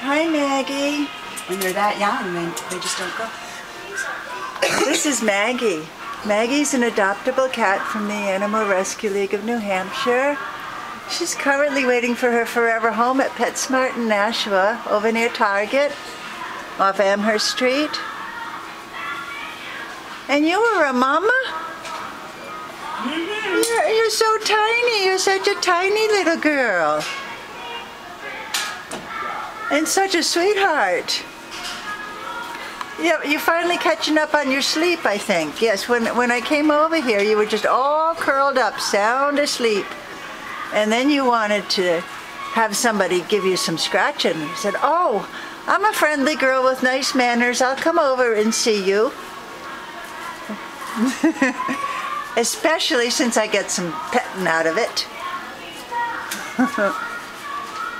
Hi, Maggie. When they're that young, they, they just don't go. This is Maggie. Maggie's an adoptable cat from the Animal Rescue League of New Hampshire. She's currently waiting for her forever home at PetSmart in Nashua, over near Target, off Amherst Street. And you were a mama? Mm-hmm. You're, you're so tiny. You're such a tiny little girl. And such a sweetheart. Yeah, you're finally catching up on your sleep, I think. Yes, when, when I came over here, you were just all curled up, sound asleep. And then you wanted to have somebody give you some scratching. You said, oh, I'm a friendly girl with nice manners. I'll come over and see you. Especially since I get some petting out of it.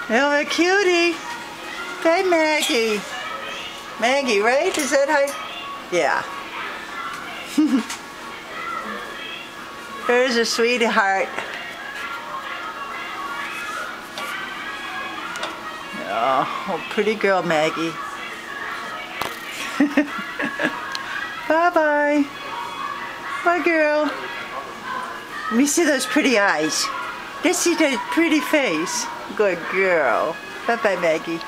oh, a cutie. Hey, Maggie. Maggie, right? Is that how? Yeah. There's a sweetheart. Oh, pretty girl, Maggie. Bye-bye. Bye, girl. Let me see those pretty eyes. Let's see that pretty face. Good girl. Bye-bye, Maggie.